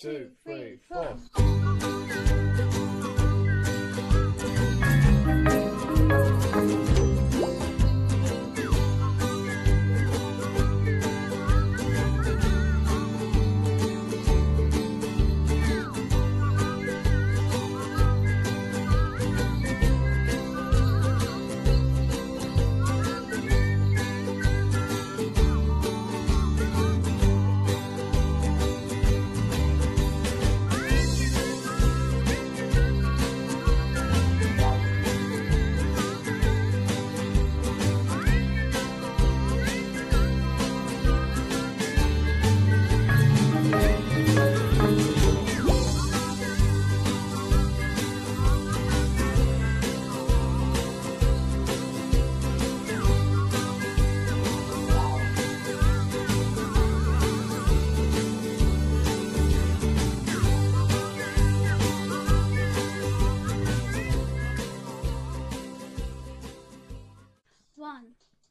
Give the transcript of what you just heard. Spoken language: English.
Two, three, four.